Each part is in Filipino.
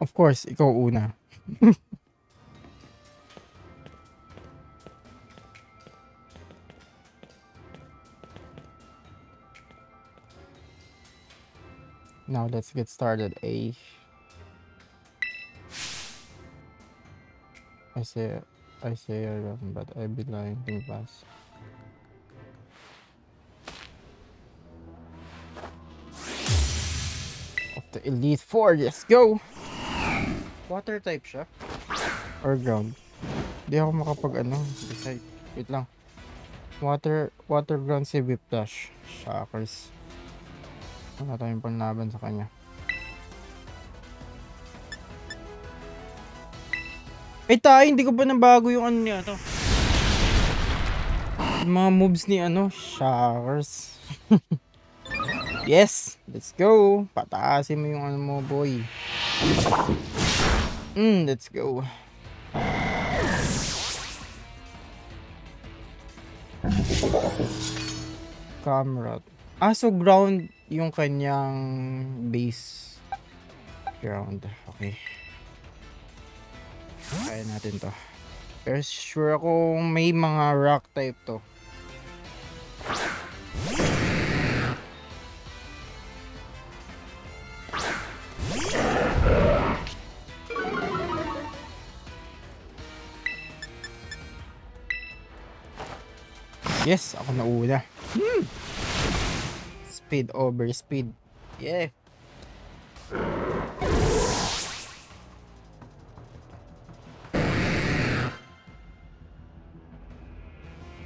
Of course, ikaw una. now let's get started. A. I say I say I run, but I be lying to pass. Of the Elite Four, let's go! Water type siya? Or ground? Hindi ako makapag ano, decide. Wait lang. Water, water ground si Whiplash. Shockers. Wala tayong panlaban sa kanya. Eh tayo, hindi ko pa nabago yung ano niya to. Yung mga moves ni ano, Shockers. yes, let's go. Pataasin mo yung ano mo, boy. Mm, let's go. Camera. Ah, so ground yung kanyang base. Ground. Okay. Kaya natin to. Pero sure ako may mga rock type to. Yes, ako na una. Hmm. Speed over speed. Yeah.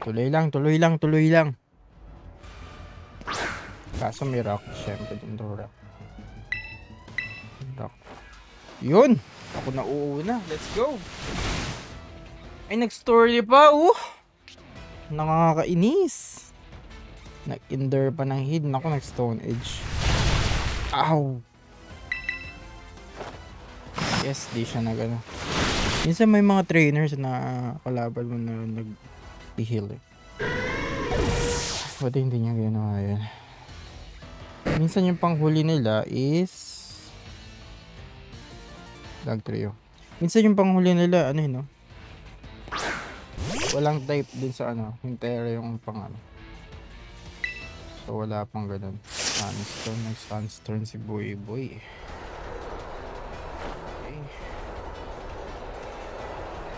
Tuloy lang, tuloy lang, tuloy lang. Kaso may rock. Siyempre, din to rock. Rock. Yun! Ako na uuna. Let's go! Ay, nag-story pa, oh! Nakakainis. Nag-ender pa ng hidden. Ako nag-stone edge. Ow! Yes, di siya nag ano. Minsan may mga trainers na kalaban mo na nag i-heal eh. Buti hindi niya ginawa yun. Minsan yung panghuli nila is Lag trio. Minsan yung panghuli nila, ano yun, no? Walang type din sa ano, yung Terra yung pang ano. So wala pang ganun. Sunstone, nag-sunstone si Boy Boy. Okay.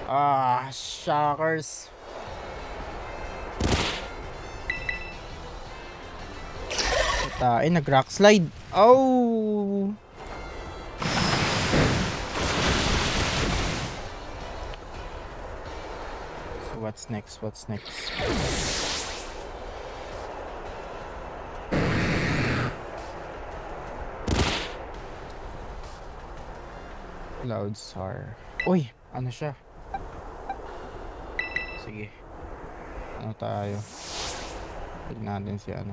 Ah, shockers. Tain, nag-rock slide. Oh! What's next? What's next? Cloudsar. Uy, ano siya? Sige. Ano tayo? Tignan natin si ano.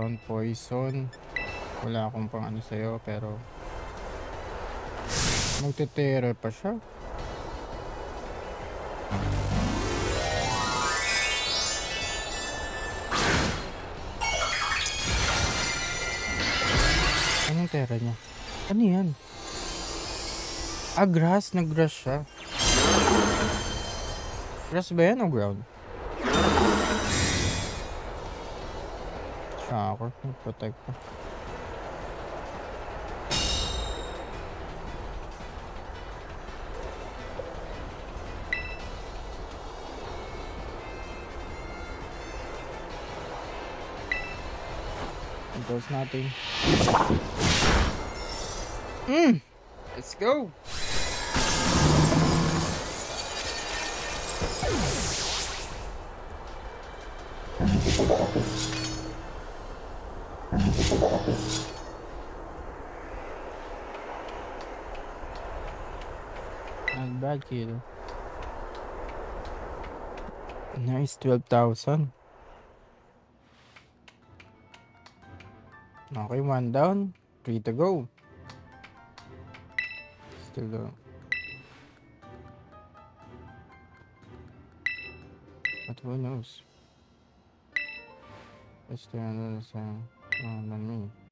Ground poison. Wala akong pang ano sa'yo pero magte-terror pa siya. Anong terra niya? Ano yan? Ah, grass. Nag-grass siya. Grass ba yan o ground? Shocker. Nag-protect pa. Controls natin. Mm. Let's go. Not bad kill. Nice, 12,000. Okay, one down. Three to go. Still going. But who knows? It's the another of 嗯能力。